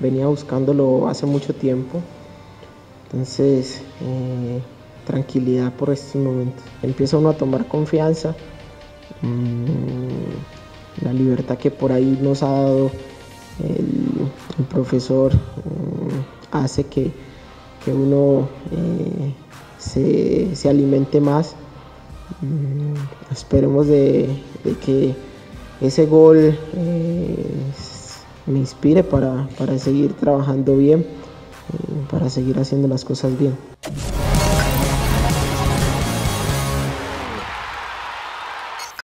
venía buscándolo hace mucho tiempo. Entonces, eh, tranquilidad por estos momentos. Empieza uno a tomar confianza. Mm, la libertad que por ahí nos ha dado el, profesor mm, hace que, uno eh, se, alimente más. Mm, esperemos de, que ese gol eh, me inspire para, para seguir trabajando bien, para seguir haciendo las cosas bien.